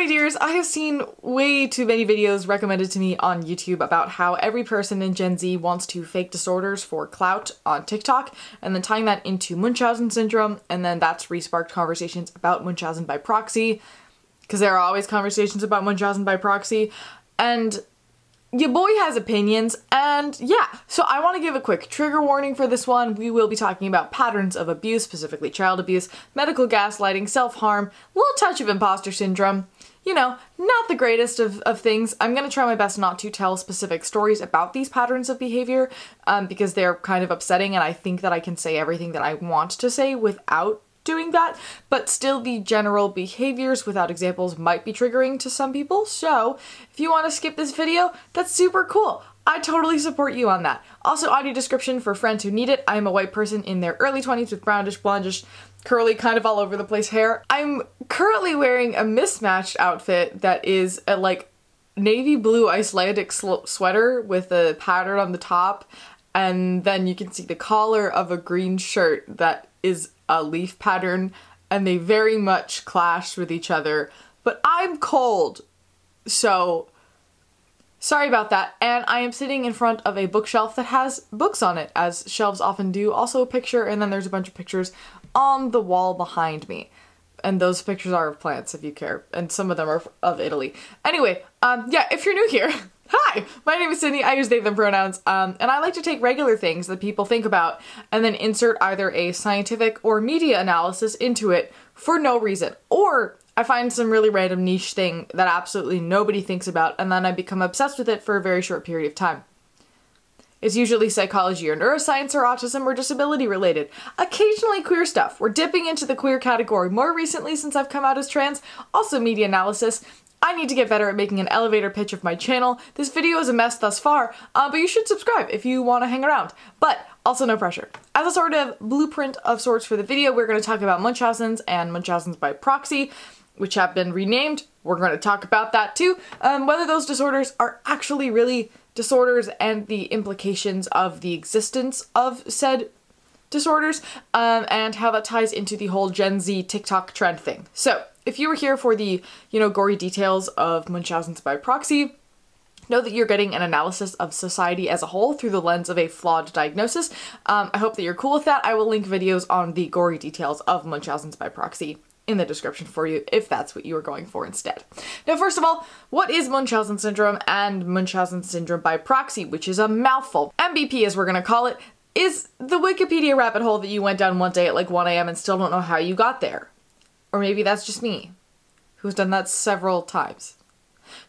my dears, I have seen way too many videos recommended to me on YouTube about how every person in Gen Z wants to fake disorders for clout on TikTok, and then tying that into Munchausen syndrome, and then that's resparked conversations about Munchausen by proxy, because there are always conversations about Munchausen by proxy, and your boy has opinions, and yeah, so I want to give a quick trigger warning for this one. We will be talking about patterns of abuse, specifically child abuse, medical gaslighting, self harm, little touch of imposter syndrome. You know, not the greatest of, of things. I'm gonna try my best not to tell specific stories about these patterns of behavior um, because they're kind of upsetting, and I think that I can say everything that I want to say without doing that, but still the general behaviors without examples might be triggering to some people. So if you want to skip this video, that's super cool. I totally support you on that. Also, audio description for friends who need it. I am a white person in their early 20s with brownish, blondish, curly, kind of all over the place hair. I'm currently wearing a mismatched outfit that is a like navy blue Icelandic sweater with a pattern on the top and then you can see the collar of a green shirt that is a leaf pattern and they very much clash with each other. But I'm cold, so sorry about that. And I am sitting in front of a bookshelf that has books on it, as shelves often do. Also a picture, and then there's a bunch of pictures on the wall behind me. And those pictures are of plants, if you care. And some of them are of Italy. Anyway, um, yeah, if you're new here, Hi, my name is Sydney. I use they, them pronouns, um, and I like to take regular things that people think about and then insert either a scientific or media analysis into it for no reason. Or I find some really random niche thing that absolutely nobody thinks about, and then I become obsessed with it for a very short period of time. It's usually psychology or neuroscience or autism or disability related. Occasionally queer stuff. We're dipping into the queer category more recently since I've come out as trans, also media analysis, I need to get better at making an elevator pitch of my channel. This video is a mess thus far, uh, but you should subscribe if you want to hang around. But also no pressure. As a sort of blueprint of sorts for the video, we're going to talk about Munchausen's and Munchausen's by proxy, which have been renamed. We're going to talk about that too. Um, whether those disorders are actually really disorders and the implications of the existence of said disorders, um, and how that ties into the whole Gen Z TikTok trend thing. So, if you were here for the, you know, gory details of Munchausen's by proxy, know that you're getting an analysis of society as a whole through the lens of a flawed diagnosis. Um, I hope that you're cool with that. I will link videos on the gory details of Munchausen's by proxy in the description for you if that's what you are going for instead. Now, first of all, what is Munchausen syndrome and Munchausen syndrome by proxy, which is a mouthful? MBP, as we're gonna call it, is the Wikipedia rabbit hole that you went down one day at like 1 a.m. and still don't know how you got there. Or maybe that's just me, who's done that several times.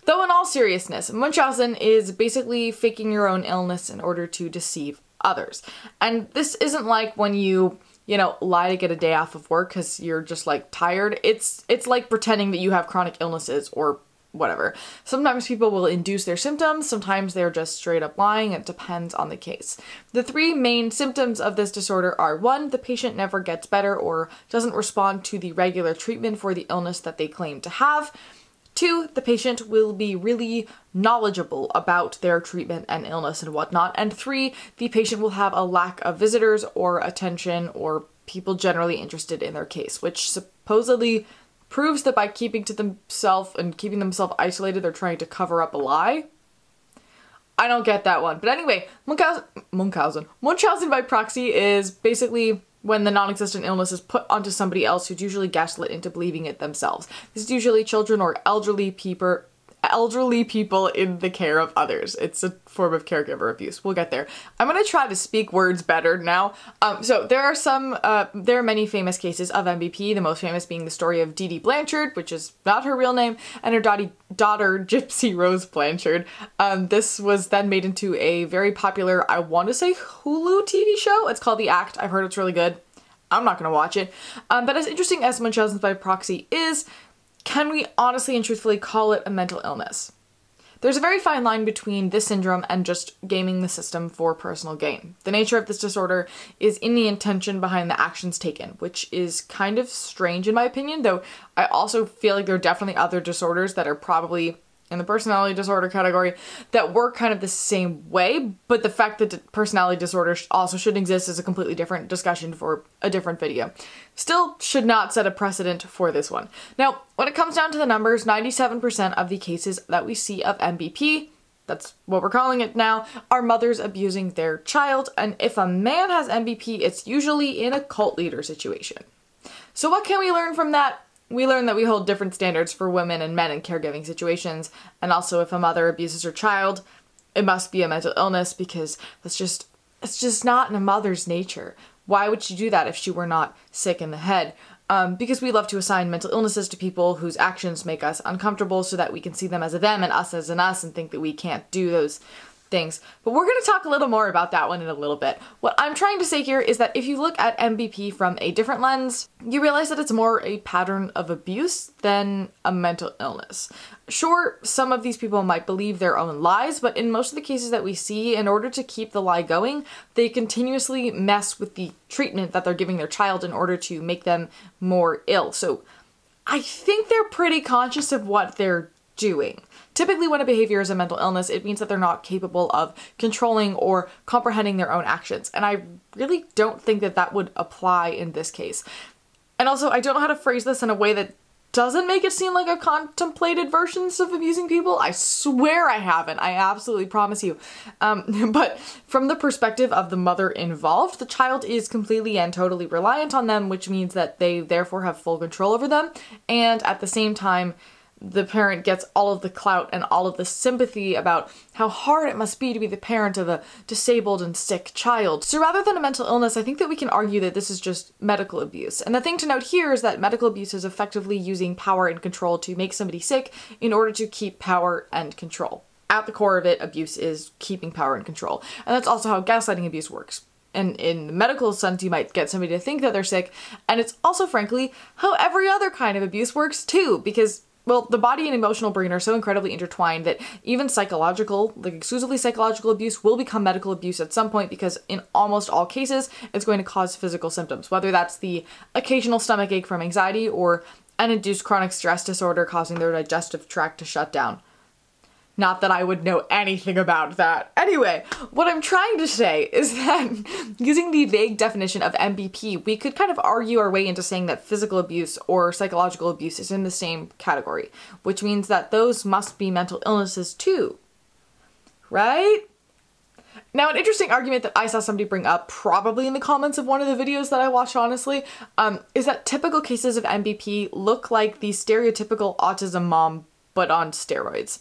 Though in all seriousness, Munchausen is basically faking your own illness in order to deceive others. And this isn't like when you, you know, lie to get a day off of work cuz you're just like tired. It's it's like pretending that you have chronic illnesses or whatever. Sometimes people will induce their symptoms, sometimes they're just straight up lying, it depends on the case. The three main symptoms of this disorder are one, the patient never gets better or doesn't respond to the regular treatment for the illness that they claim to have. Two, the patient will be really knowledgeable about their treatment and illness and whatnot. And three, the patient will have a lack of visitors or attention or people generally interested in their case, which supposedly proves that by keeping to themselves and keeping themselves isolated, they're trying to cover up a lie. I don't get that one. But anyway, Munchausen, Munchausen, Munchausen by proxy is basically when the non-existent illness is put onto somebody else who's usually gaslit into believing it themselves. This is usually children or elderly people elderly people in the care of others. It's a form of caregiver abuse. We'll get there. I'm gonna try to speak words better now. Um, so there are some, uh, there are many famous cases of MBP, the most famous being the story of Dee Dee Blanchard, which is not her real name, and her daughter, daughter Gypsy Rose Blanchard. Um, this was then made into a very popular, I want to say Hulu TV show. It's called The Act. I've heard it's really good. I'm not gonna watch it. Um, but as interesting as Munchausen's by proxy is, can we honestly and truthfully call it a mental illness? There's a very fine line between this syndrome and just gaming the system for personal gain. The nature of this disorder is in the intention behind the actions taken, which is kind of strange in my opinion, though I also feel like there are definitely other disorders that are probably in the personality disorder category that work kind of the same way, but the fact that personality disorder also should exist is a completely different discussion for a different video. Still should not set a precedent for this one. Now, when it comes down to the numbers, 97% of the cases that we see of MBP that's what we're calling it now, are mothers abusing their child, and if a man has MBP, it's usually in a cult leader situation. So what can we learn from that? We learn that we hold different standards for women and men in caregiving situations, and also if a mother abuses her child, it must be a mental illness because that's just it's just not in a mother's nature. Why would she do that if she were not sick in the head? Um, because we love to assign mental illnesses to people whose actions make us uncomfortable so that we can see them as a them and us as an us and think that we can't do those things. But we're going to talk a little more about that one in a little bit. What I'm trying to say here is that if you look at MBP from a different lens, you realize that it's more a pattern of abuse than a mental illness. Sure, some of these people might believe their own lies, but in most of the cases that we see, in order to keep the lie going, they continuously mess with the treatment that they're giving their child in order to make them more ill. So I think they're pretty conscious of what they're doing. Typically, when a behavior is a mental illness, it means that they're not capable of controlling or comprehending their own actions. And I really don't think that that would apply in this case. And also, I don't know how to phrase this in a way that doesn't make it seem like I've contemplated versions of abusing people. I swear I haven't. I absolutely promise you. Um, but from the perspective of the mother involved, the child is completely and totally reliant on them, which means that they therefore have full control over them. And at the same time, the parent gets all of the clout and all of the sympathy about how hard it must be to be the parent of a disabled and sick child. So rather than a mental illness, I think that we can argue that this is just medical abuse. And the thing to note here is that medical abuse is effectively using power and control to make somebody sick in order to keep power and control. At the core of it, abuse is keeping power and control. And that's also how gaslighting abuse works and in the medical sense, you might get somebody to think that they're sick. And it's also, frankly, how every other kind of abuse works too, because well, the body and emotional brain are so incredibly intertwined that even psychological, like exclusively psychological abuse, will become medical abuse at some point because in almost all cases, it's going to cause physical symptoms, whether that's the occasional stomach ache from anxiety or an induced chronic stress disorder causing their digestive tract to shut down. Not that I would know anything about that. Anyway, what I'm trying to say is that using the vague definition of MBP, we could kind of argue our way into saying that physical abuse or psychological abuse is in the same category, which means that those must be mental illnesses too. Right? Now, an interesting argument that I saw somebody bring up, probably in the comments of one of the videos that I watched, honestly, um, is that typical cases of MBP look like the stereotypical autism mom, but on steroids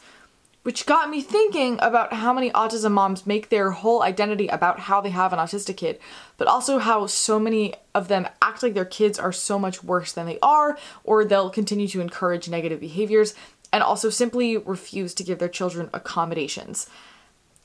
which got me thinking about how many autism moms make their whole identity about how they have an autistic kid, but also how so many of them act like their kids are so much worse than they are, or they'll continue to encourage negative behaviors, and also simply refuse to give their children accommodations.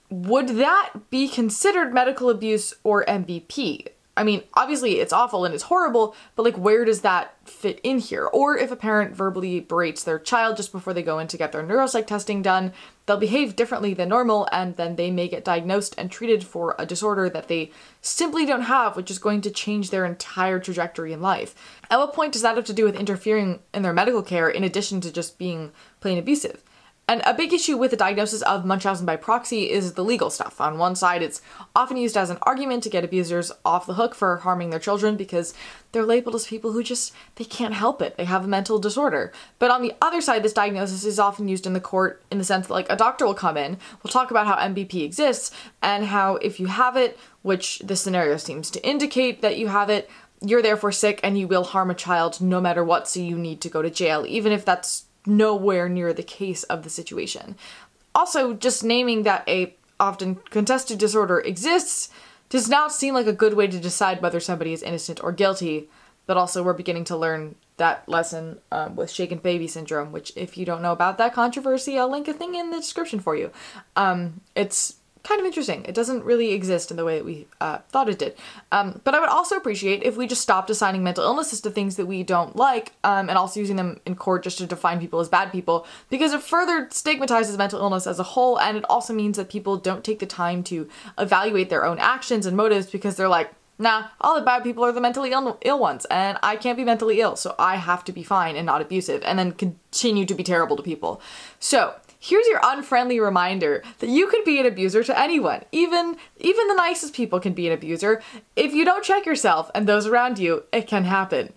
Would that be considered medical abuse or MBP? I mean, obviously it's awful and it's horrible, but like where does that fit in here? Or if a parent verbally berates their child just before they go in to get their neuropsych testing done, they'll behave differently than normal and then they may get diagnosed and treated for a disorder that they simply don't have, which is going to change their entire trajectory in life. At what point does that have to do with interfering in their medical care in addition to just being plain abusive? And a big issue with the diagnosis of Munchausen by proxy is the legal stuff. On one side, it's often used as an argument to get abusers off the hook for harming their children because they're labeled as people who just, they can't help it. They have a mental disorder. But on the other side, this diagnosis is often used in the court in the sense that like a doctor will come in, we'll talk about how MBP exists and how if you have it, which the scenario seems to indicate that you have it, you're therefore sick and you will harm a child no matter what, so you need to go to jail, even if that's nowhere near the case of the situation. Also, just naming that a often contested disorder exists does not seem like a good way to decide whether somebody is innocent or guilty, but also we're beginning to learn that lesson um, with shaken baby syndrome, which if you don't know about that controversy, I'll link a thing in the description for you. Um, it's kind of interesting. It doesn't really exist in the way that we uh, thought it did. Um, but I would also appreciate if we just stopped assigning mental illnesses to things that we don't like um, and also using them in court just to define people as bad people because it further stigmatizes mental illness as a whole and it also means that people don't take the time to evaluate their own actions and motives because they're like, nah, all the bad people are the mentally Ill, Ill ones, and I can't be mentally ill, so I have to be fine and not abusive, and then continue to be terrible to people. So, here's your unfriendly reminder that you could be an abuser to anyone. Even even the nicest people can be an abuser. If you don't check yourself and those around you, it can happen.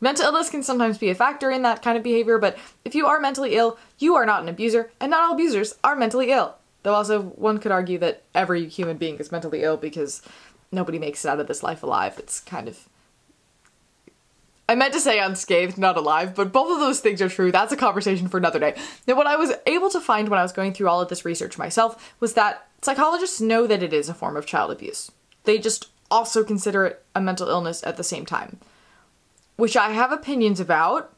Mental illness can sometimes be a factor in that kind of behavior, but if you are mentally ill, you are not an abuser, and not all abusers are mentally ill. Though also, one could argue that every human being is mentally ill because nobody makes it out of this life alive. It's kind of. I meant to say unscathed, not alive, but both of those things are true. That's a conversation for another day. Now, what I was able to find when I was going through all of this research myself was that psychologists know that it is a form of child abuse. They just also consider it a mental illness at the same time which I have opinions about.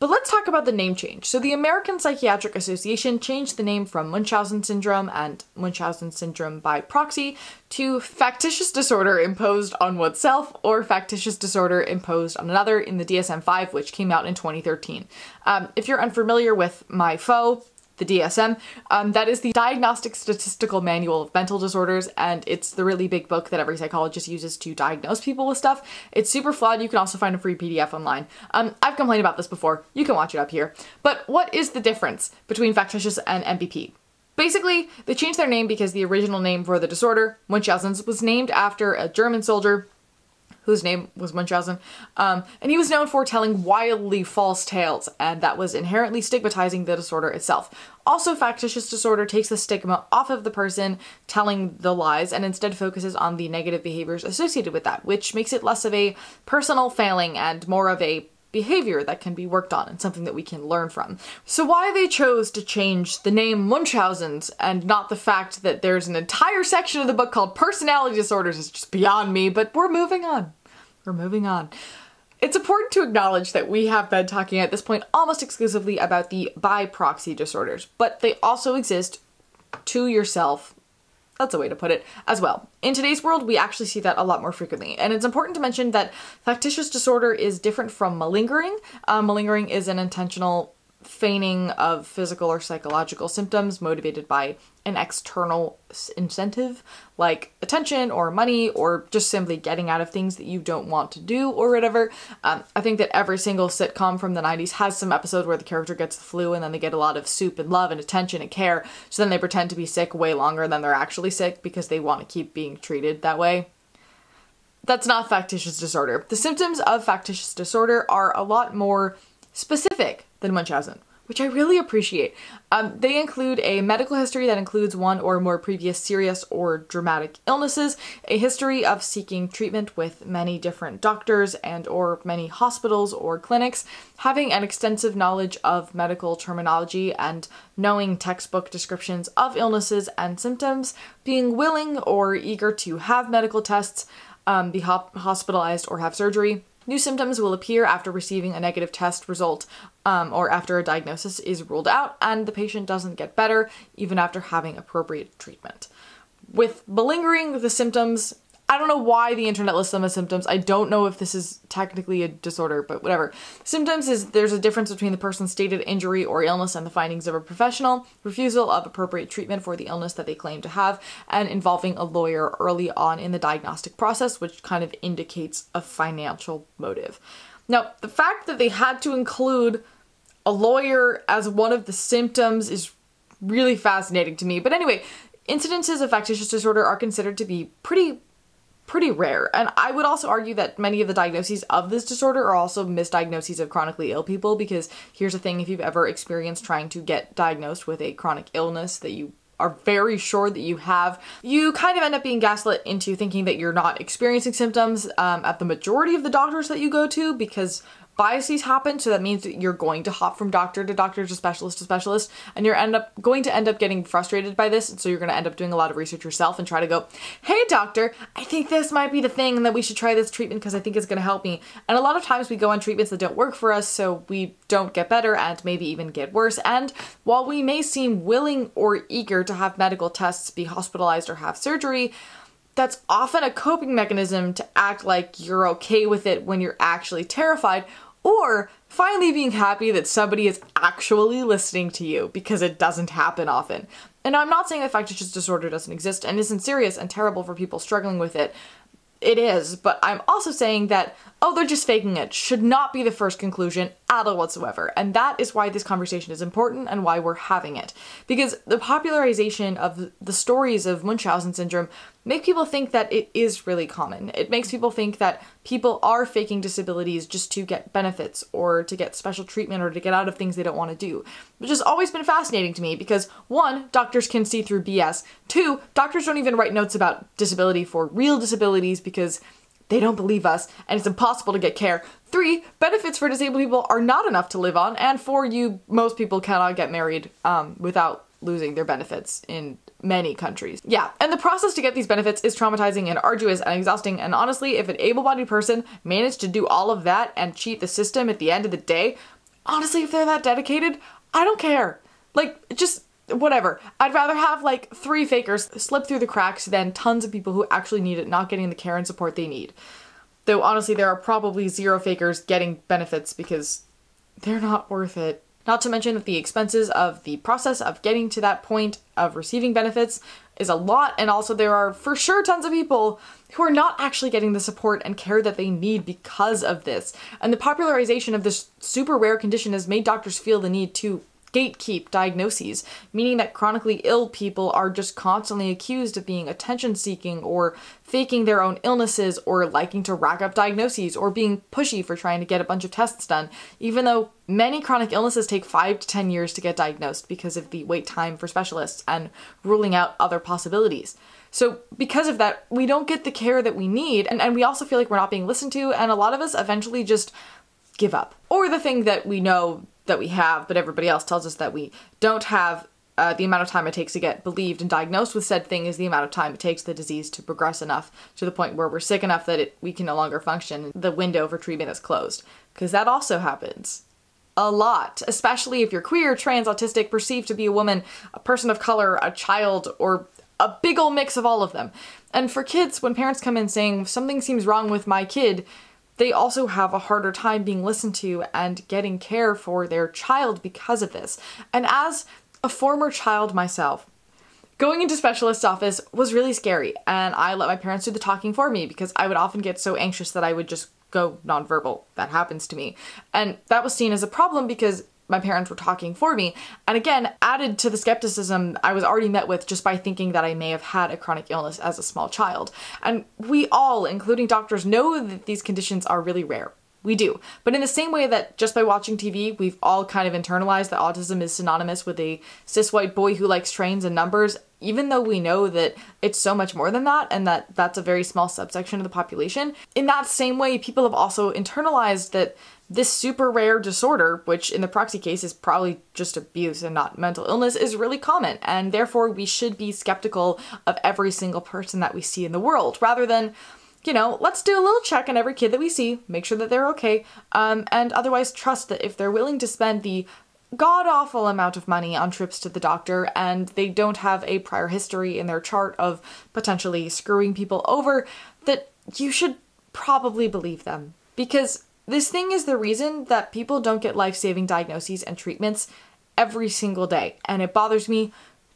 But let's talk about the name change. So, the American Psychiatric Association changed the name from Munchausen syndrome and Munchausen syndrome by proxy to factitious disorder imposed on oneself or factitious disorder imposed on another in the DSM 5, which came out in 2013. Um, if you're unfamiliar with MyFO, the DSM. Um, that is the Diagnostic Statistical Manual of Mental Disorders, and it's the really big book that every psychologist uses to diagnose people with stuff. It's super flawed. You can also find a free PDF online. Um, I've complained about this before. You can watch it up here. But what is the difference between factitious and MBP? Basically, they changed their name because the original name for the disorder, Munchausen's, was named after a German soldier whose name was Munchausen, um, and he was known for telling wildly false tales, and that was inherently stigmatizing the disorder itself. Also, factitious disorder takes the stigma off of the person telling the lies and instead focuses on the negative behaviors associated with that, which makes it less of a personal failing and more of a behavior that can be worked on and something that we can learn from. So why they chose to change the name Munchausen's and not the fact that there's an entire section of the book called personality disorders is just beyond me, but we're moving on. We're moving on. It's important to acknowledge that we have been talking at this point almost exclusively about the by proxy disorders, but they also exist to yourself. That's a way to put it as well. In today's world, we actually see that a lot more frequently. And it's important to mention that factitious disorder is different from malingering. Uh, malingering is an intentional feigning of physical or psychological symptoms motivated by an external incentive like attention or money or just simply getting out of things that you don't want to do or whatever. Um, I think that every single sitcom from the 90s has some episode where the character gets the flu and then they get a lot of soup and love and attention and care. So then they pretend to be sick way longer than they're actually sick because they want to keep being treated that way. That's not factitious disorder. The symptoms of factitious disorder are a lot more specific than Munchausen, which I really appreciate. Um, they include a medical history that includes one or more previous serious or dramatic illnesses, a history of seeking treatment with many different doctors and or many hospitals or clinics, having an extensive knowledge of medical terminology and knowing textbook descriptions of illnesses and symptoms, being willing or eager to have medical tests, um, be hospitalized or have surgery, New symptoms will appear after receiving a negative test result um, or after a diagnosis is ruled out and the patient doesn't get better even after having appropriate treatment. With malingering, the symptoms I don't know why the internet lists them as symptoms. I don't know if this is technically a disorder, but whatever. Symptoms is there's a difference between the person's stated injury or illness and the findings of a professional, refusal of appropriate treatment for the illness that they claim to have, and involving a lawyer early on in the diagnostic process, which kind of indicates a financial motive. Now, the fact that they had to include a lawyer as one of the symptoms is really fascinating to me. But anyway, incidences of factitious disorder are considered to be pretty pretty rare. And I would also argue that many of the diagnoses of this disorder are also misdiagnoses of chronically ill people because here's the thing if you've ever experienced trying to get diagnosed with a chronic illness that you are very sure that you have, you kind of end up being gaslit into thinking that you're not experiencing symptoms um, at the majority of the doctors that you go to because biases happen so that means that you're going to hop from doctor to doctor to specialist to specialist and you're end up going to end up getting frustrated by this and so you're going to end up doing a lot of research yourself and try to go hey doctor i think this might be the thing and that we should try this treatment because i think it's going to help me. And a lot of times we go on treatments that don't work for us so we don't get better and maybe even get worse. And while we may seem willing or eager to have medical tests be hospitalized or have surgery that's often a coping mechanism to act like you're okay with it when you're actually terrified or finally being happy that somebody is actually listening to you because it doesn't happen often. And I'm not saying that factitious disorder doesn't exist and isn't serious and terrible for people struggling with it. it is, but I'm also saying that, oh, they're just faking it, should not be the first conclusion at all whatsoever. And that is why this conversation is important and why we're having it. Because the popularization of the stories of Munchausen syndrome make people think that it is really common. It makes people think that people are faking disabilities just to get benefits or to get special treatment or to get out of things they don't want to do. Which has always been fascinating to me because one, doctors can see through BS. Two, doctors don't even write notes about disability for real disabilities because they don't believe us and it's impossible to get care. Three, benefits for disabled people are not enough to live on. And four, you most people cannot get married um, without losing their benefits in many countries. Yeah, and the process to get these benefits is traumatizing and arduous and exhausting, and honestly, if an able-bodied person managed to do all of that and cheat the system at the end of the day, honestly, if they're that dedicated, I don't care. Like, just whatever. I'd rather have like three fakers slip through the cracks than tons of people who actually need it not getting the care and support they need. Though honestly, there are probably zero fakers getting benefits because they're not worth it. Not to mention that the expenses of the process of getting to that point of receiving benefits is a lot, and also there are for sure tons of people who are not actually getting the support and care that they need because of this. And the popularization of this super rare condition has made doctors feel the need to gatekeep diagnoses, meaning that chronically ill people are just constantly accused of being attention seeking or faking their own illnesses or liking to rack up diagnoses or being pushy for trying to get a bunch of tests done, even though many chronic illnesses take 5 to 10 years to get diagnosed because of the wait time for specialists and ruling out other possibilities. So, because of that, we don't get the care that we need, and, and we also feel like we're not being listened to, and a lot of us eventually just give up. Or the thing that we know that we have, but everybody else tells us that we don't have uh, the amount of time it takes to get believed and diagnosed with said thing is the amount of time it takes the disease to progress enough to the point where we're sick enough that it, we can no longer function. The window for treatment is closed. Because that also happens. A lot, especially if you're queer, trans, autistic, perceived to be a woman, a person of color, a child, or a big ol' mix of all of them. And for kids, when parents come in saying, something seems wrong with my kid, they also have a harder time being listened to and getting care for their child because of this. And as a former child myself, going into specialist office was really scary and I let my parents do the talking for me because I would often get so anxious that I would just go nonverbal. That happens to me. And that was seen as a problem because my parents were talking for me. And again, added to the skepticism I was already met with just by thinking that I may have had a chronic illness as a small child. And we all, including doctors, know that these conditions are really rare. We do. But in the same way that just by watching TV, we've all kind of internalized that autism is synonymous with a cis white boy who likes trains and numbers, even though we know that it's so much more than that and that that's a very small subsection of the population, in that same way, people have also internalized that this super rare disorder, which in the proxy case is probably just abuse and not mental illness, is really common, and therefore we should be skeptical of every single person that we see in the world, rather than, you know, let's do a little check on every kid that we see, make sure that they're okay, um, and otherwise trust that if they're willing to spend the god awful amount of money on trips to the doctor and they don't have a prior history in their chart of potentially screwing people over, that you should probably believe them. Because this thing is the reason that people don't get life saving diagnoses and treatments every single day, and it bothers me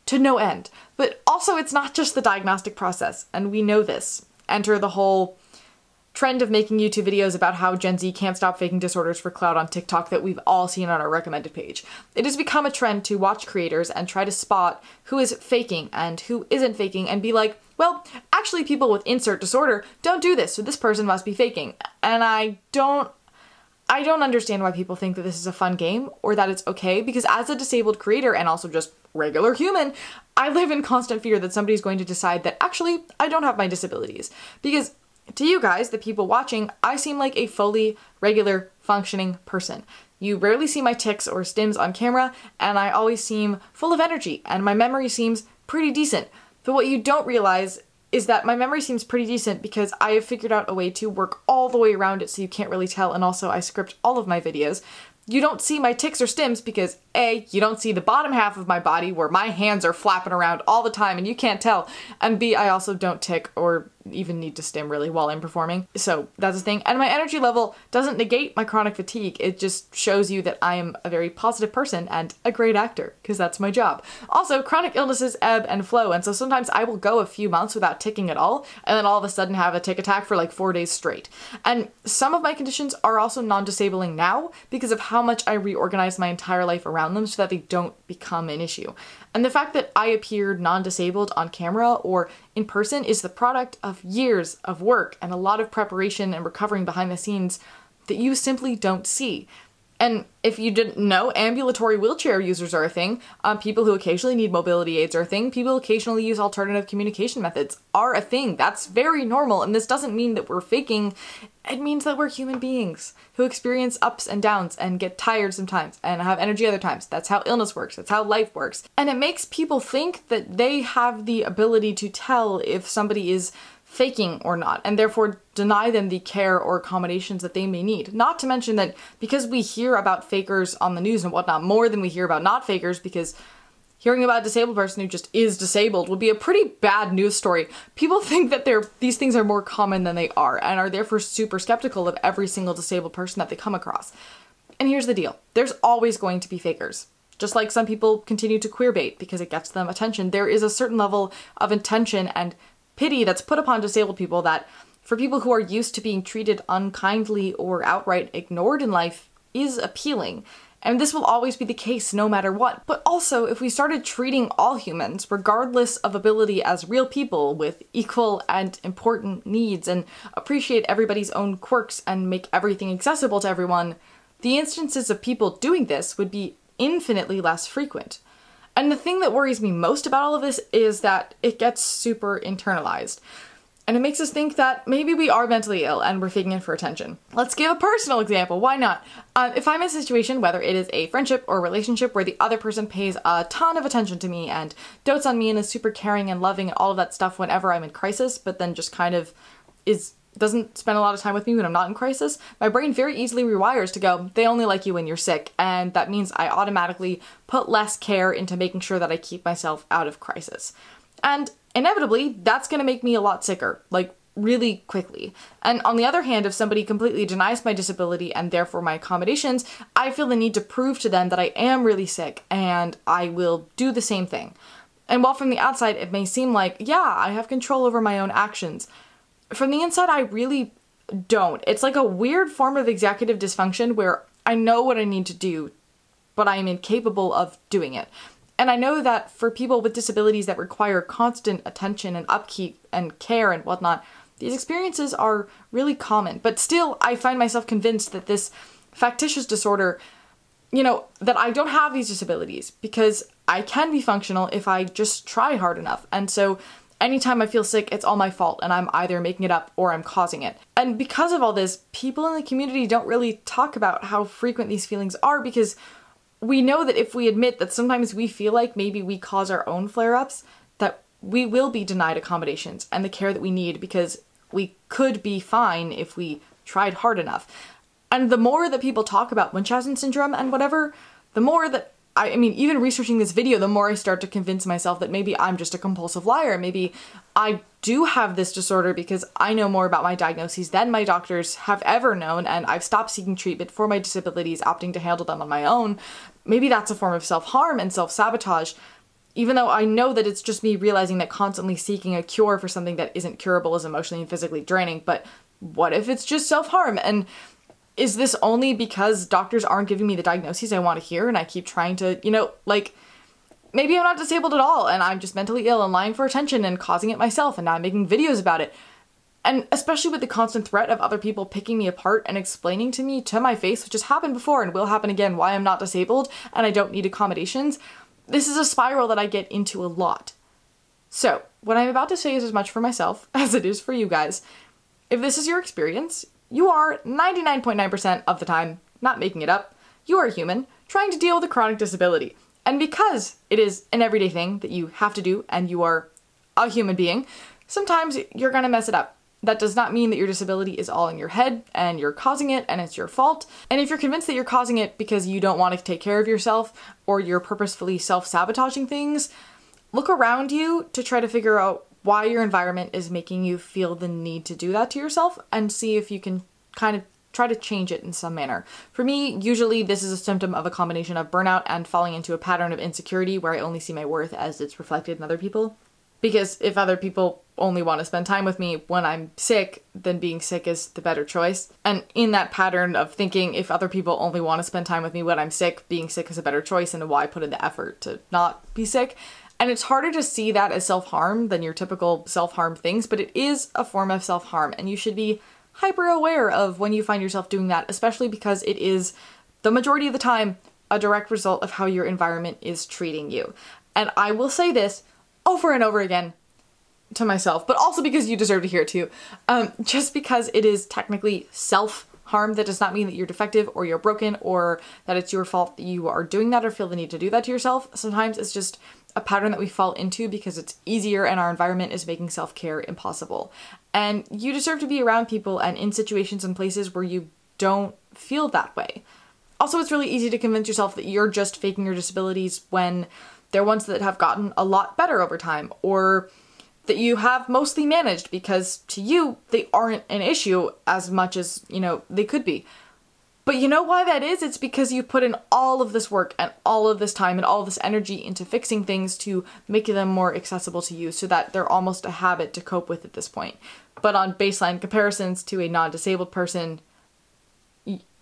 to no end. But also, it's not just the diagnostic process, and we know this. Enter the whole trend of making YouTube videos about how Gen Z can't stop faking disorders for clout on TikTok that we've all seen on our recommended page. It has become a trend to watch creators and try to spot who is faking and who isn't faking and be like, well, actually people with insert disorder don't do this, so this person must be faking. And I don't I don't understand why people think that this is a fun game or that it's okay because as a disabled creator and also just regular human, I live in constant fear that somebody's going to decide that actually I don't have my disabilities. Because to you guys, the people watching, I seem like a fully regular functioning person. You rarely see my tics or stims on camera, and I always seem full of energy, and my memory seems pretty decent. But what you don't realize is that my memory seems pretty decent because I have figured out a way to work all the way around it so you can't really tell and also I script all of my videos. You don't see my tics or stims because A, you don't see the bottom half of my body where my hands are flapping around all the time and you can't tell. And B, I also don't tick or even need to stim really while I'm performing. So that's the thing. And my energy level doesn't negate my chronic fatigue. It just shows you that I am a very positive person and a great actor, because that's my job. Also, chronic illnesses ebb and flow, and so sometimes I will go a few months without ticking at all, and then all of a sudden have a tic attack for like four days straight. And some of my conditions are also non-disabling now because of how much I reorganize my entire life around them so that they don't become an issue. And the fact that I appeared non disabled on camera or in person is the product of years of work and a lot of preparation and recovering behind the scenes that you simply don't see. And if you didn't know, ambulatory wheelchair users are a thing. Um, people who occasionally need mobility aids are a thing. People occasionally use alternative communication methods are a thing. That's very normal. And this doesn't mean that we're faking. It means that we're human beings who experience ups and downs and get tired sometimes and have energy other times. That's how illness works. That's how life works. And it makes people think that they have the ability to tell if somebody is faking or not, and therefore deny them the care or accommodations that they may need. Not to mention that because we hear about fakers on the news and whatnot more than we hear about not fakers, because hearing about a disabled person who just is disabled would be a pretty bad news story. People think that they're these things are more common than they are, and are therefore super skeptical of every single disabled person that they come across. And here's the deal there's always going to be fakers. Just like some people continue to queerbait because it gets them attention, there is a certain level of intention and pity that's put upon disabled people that, for people who are used to being treated unkindly or outright ignored in life, is appealing. And this will always be the case no matter what. But also, if we started treating all humans, regardless of ability, as real people with equal and important needs and appreciate everybody's own quirks and make everything accessible to everyone, the instances of people doing this would be infinitely less frequent. And the thing that worries me most about all of this is that it gets super internalized. And it makes us think that maybe we are mentally ill and we're faking it for attention. Let's give a personal example. Why not? Uh, if I'm in a situation, whether it is a friendship or relationship, where the other person pays a ton of attention to me and dotes on me and is super caring and loving and all of that stuff whenever I'm in crisis, but then just kind of is doesn't spend a lot of time with me when I'm not in crisis, my brain very easily rewires to go, they only like you when you're sick. And that means I automatically put less care into making sure that I keep myself out of crisis. And inevitably, that's gonna make me a lot sicker, like really quickly. And on the other hand, if somebody completely denies my disability and therefore my accommodations, I feel the need to prove to them that I am really sick and I will do the same thing. And while from the outside it may seem like, yeah, I have control over my own actions, from the inside, I really don't. It's like a weird form of executive dysfunction where I know what I need to do, but I am incapable of doing it. And I know that for people with disabilities that require constant attention and upkeep and care and whatnot, these experiences are really common. But still, I find myself convinced that this factitious disorder, you know, that I don't have these disabilities because I can be functional if I just try hard enough. And so anytime I feel sick, it's all my fault and I'm either making it up or I'm causing it. And because of all this, people in the community don't really talk about how frequent these feelings are because we know that if we admit that sometimes we feel like maybe we cause our own flare ups, that we will be denied accommodations and the care that we need because we could be fine if we tried hard enough. And the more that people talk about Munchausen syndrome and whatever, the more that I, I mean, even researching this video, the more I start to convince myself that maybe I'm just a compulsive liar. Maybe I do have this disorder because I know more about my diagnoses than my doctors have ever known, and I've stopped seeking treatment for my disabilities, opting to handle them on my own. Maybe that's a form of self harm and self sabotage, even though I know that it's just me realizing that constantly seeking a cure for something that isn't curable is emotionally and physically draining. But what if it's just self harm? And is this only because doctors aren't giving me the diagnoses I want to hear and I keep trying to, you know, like maybe I'm not disabled at all and I'm just mentally ill and lying for attention and causing it myself and now I'm making videos about it. And especially with the constant threat of other people picking me apart and explaining to me to my face, which has happened before and will happen again, why I'm not disabled and I don't need accommodations, this is a spiral that I get into a lot. So, what I'm about to say is as much for myself as it is for you guys. If this is your experience, you are 99.9% of the time, not making it up, you are a human trying to deal with a chronic disability. And because it is an everyday thing that you have to do and you are a human being, sometimes you're gonna mess it up. That does not mean that your disability is all in your head and you're causing it and it's your fault. And if you're convinced that you're causing it because you don't want to take care of yourself or you're purposefully self sabotaging things, look around you to try to figure out why your environment is making you feel the need to do that to yourself and see if you can kind of try to change it in some manner. For me, usually this is a symptom of a combination of burnout and falling into a pattern of insecurity where I only see my worth as it's reflected in other people. Because if other people only want to spend time with me when I'm sick, then being sick is the better choice. And in that pattern of thinking if other people only want to spend time with me when I'm sick, being sick is a better choice and why put in the effort to not be sick. And it's harder to see that as self harm than your typical self harm things, but it is a form of self harm, and you should be hyper aware of when you find yourself doing that, especially because it is the majority of the time a direct result of how your environment is treating you. And I will say this over and over again to myself, but also because you deserve to hear it too. Um, just because it is technically self harm, that does not mean that you're defective or you're broken or that it's your fault that you are doing that or feel the need to do that to yourself. Sometimes it's just a pattern that we fall into because it's easier and our environment is making self care impossible. And you deserve to be around people and in situations and places where you don't feel that way. Also, it's really easy to convince yourself that you're just faking your disabilities when they're ones that have gotten a lot better over time, or that you have mostly managed because to you, they aren't an issue as much as, you know, they could be. But you know why that is? It's because you put in all of this work and all of this time and all this energy into fixing things to make them more accessible to you so that they're almost a habit to cope with at this point. But on baseline comparisons to a non-disabled person,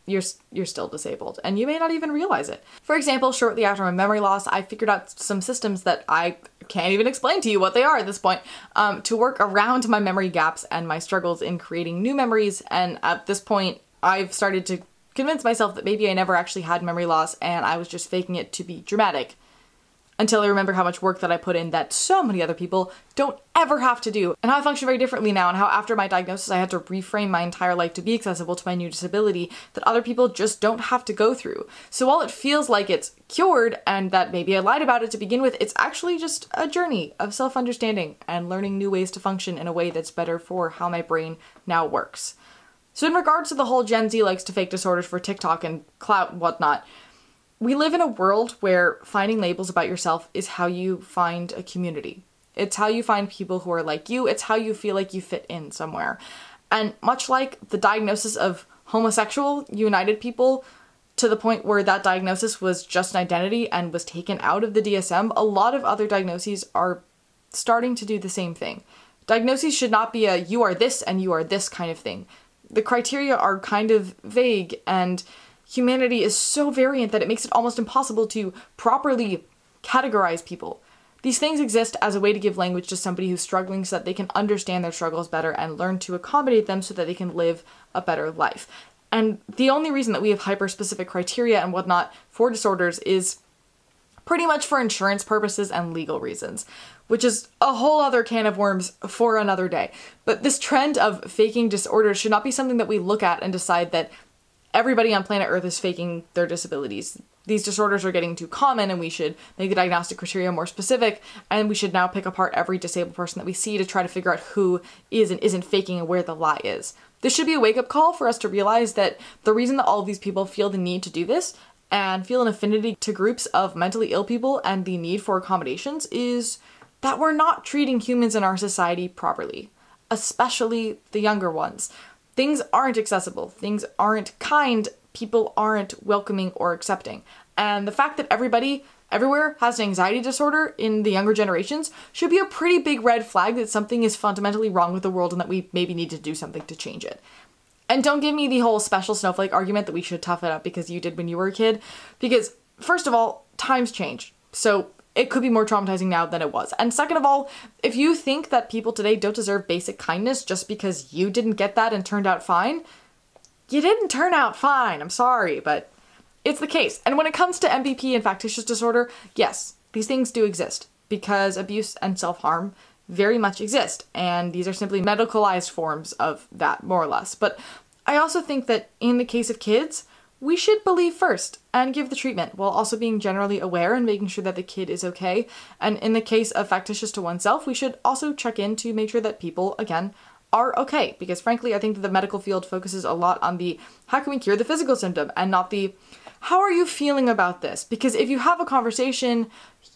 you're you're still disabled and you may not even realize it. For example, shortly after my memory loss, I figured out some systems that I can't even explain to you what they are at this point um, to work around my memory gaps and my struggles in creating new memories. And at this point, I've started to convince myself that maybe I never actually had memory loss and I was just faking it to be dramatic. Until I remember how much work that I put in that so many other people don't ever have to do, and how I function very differently now, and how after my diagnosis I had to reframe my entire life to be accessible to my new disability that other people just don't have to go through. So while it feels like it's cured and that maybe I lied about it to begin with, it's actually just a journey of self understanding and learning new ways to function in a way that's better for how my brain now works. So, in regards to the whole Gen Z likes to fake disorders for TikTok and clout and whatnot, we live in a world where finding labels about yourself is how you find a community. It's how you find people who are like you, it's how you feel like you fit in somewhere. And much like the diagnosis of homosexual united people to the point where that diagnosis was just an identity and was taken out of the DSM, a lot of other diagnoses are starting to do the same thing. Diagnoses should not be a you are this and you are this kind of thing the criteria are kind of vague and humanity is so variant that it makes it almost impossible to properly categorize people. These things exist as a way to give language to somebody who's struggling so that they can understand their struggles better and learn to accommodate them so that they can live a better life. And the only reason that we have hyper specific criteria and whatnot for disorders is pretty much for insurance purposes and legal reasons, which is a whole other can of worms for another day. But this trend of faking disorders should not be something that we look at and decide that everybody on planet Earth is faking their disabilities. These disorders are getting too common, and we should make the diagnostic criteria more specific. And we should now pick apart every disabled person that we see to try to figure out who is and isn't faking and where the lie is. This should be a wake up call for us to realize that the reason that all of these people feel the need to do this and feel an affinity to groups of mentally ill people and the need for accommodations is that we're not treating humans in our society properly, especially the younger ones. Things aren't accessible, things aren't kind, people aren't welcoming or accepting. And the fact that everybody everywhere has an anxiety disorder in the younger generations should be a pretty big red flag that something is fundamentally wrong with the world and that we maybe need to do something to change it. And don't give me the whole special snowflake argument that we should tough it up because you did when you were a kid. Because, first of all, times change. So it could be more traumatizing now than it was. And second of all, if you think that people today don't deserve basic kindness just because you didn't get that and turned out fine, you didn't turn out fine. I'm sorry, but it's the case. And when it comes to MBP and factitious disorder, yes, these things do exist because abuse and self harm very much exist, and these are simply medicalized forms of that, more or less. But I also think that in the case of kids, we should believe first and give the treatment while also being generally aware and making sure that the kid is okay. And in the case of factitious to oneself, we should also check in to make sure that people, again, are okay because frankly I think that the medical field focuses a lot on the how can we cure the physical symptom and not the how are you feeling about this because if you have a conversation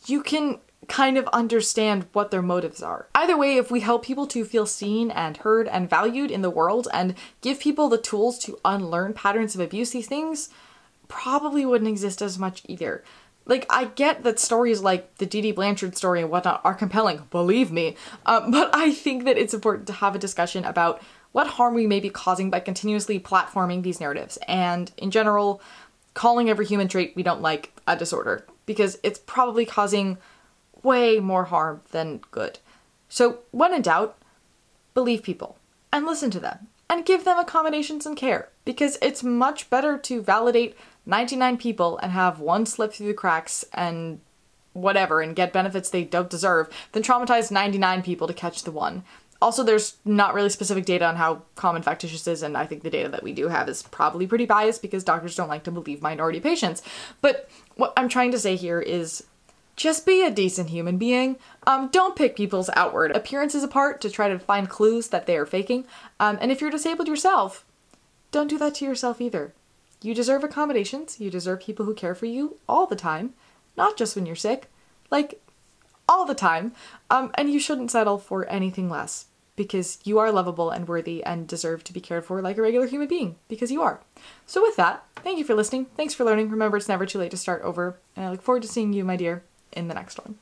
you can kind of understand what their motives are. Either way, if we help people to feel seen and heard and valued in the world and give people the tools to unlearn patterns of abuse, these things probably wouldn't exist as much either. Like, I get that stories like the Dee Dee Blanchard story and whatnot are compelling, believe me, um, but I think that it's important to have a discussion about what harm we may be causing by continuously platforming these narratives, and in general, calling every human trait we don't like a disorder, because it's probably causing way more harm than good. So, when in doubt, believe people and listen to them and give them accommodations and care because it's much better to validate 99 people and have one slip through the cracks and whatever and get benefits they don't deserve than traumatize 99 people to catch the one. Also, there's not really specific data on how common factitious is, and I think the data that we do have is probably pretty biased because doctors don't like to believe minority patients. But what I'm trying to say here is just be a decent human being. Um, don't pick people's outward appearances apart to try to find clues that they are faking. Um, and if you're disabled yourself, don't do that to yourself either. You deserve accommodations. You deserve people who care for you all the time, not just when you're sick. Like, all the time. Um, and you shouldn't settle for anything less because you are lovable and worthy and deserve to be cared for like a regular human being because you are. So, with that, thank you for listening. Thanks for learning. Remember, it's never too late to start over. And I look forward to seeing you, my dear, in the next one.